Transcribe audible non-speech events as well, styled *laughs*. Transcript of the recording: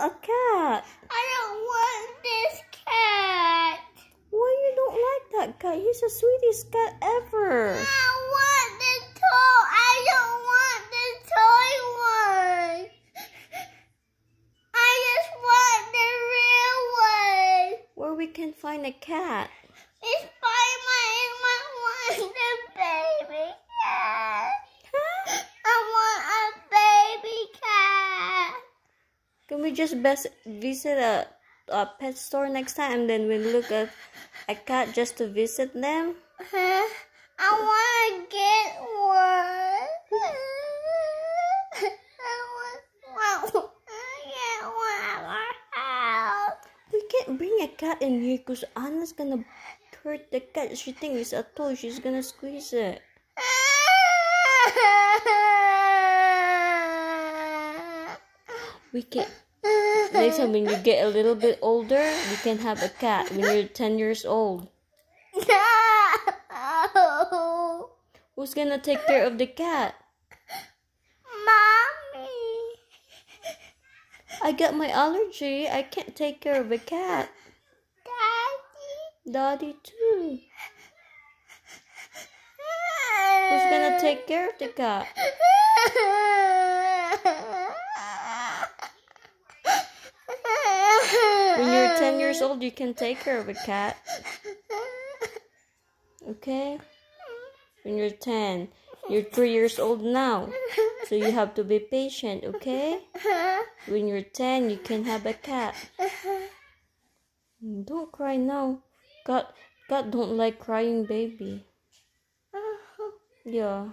a cat. I don't want this cat. Why you don't like that cat? He's the sweetest cat ever. I want the toy. I don't want the toy one. I just want the real one. Where we can find a cat? It's by my my want the baby cat. I want a baby cat. Can we just best visit a, a pet store next time and then we look at a cat just to visit them? Huh? I want to get one. *laughs* I want, want, I get one at our house. We can't bring a cat in here because Anna's gonna hurt the cat. She thinks it's a toy. She's gonna squeeze it. We can next time when you get a little bit older, you can have a cat when you're ten years old. No. *laughs* Who's gonna take care of the cat? Mommy. I got my allergy. I can't take care of a cat. Daddy. Daddy too. Who's gonna take care of the cat? *laughs* When you're 10 years old, you can take care of a cat. Okay? When you're 10. You're 3 years old now. So you have to be patient, okay? When you're 10, you can have a cat. Don't cry now. God, God don't like crying baby. Yeah.